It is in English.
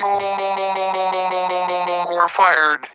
You're fired.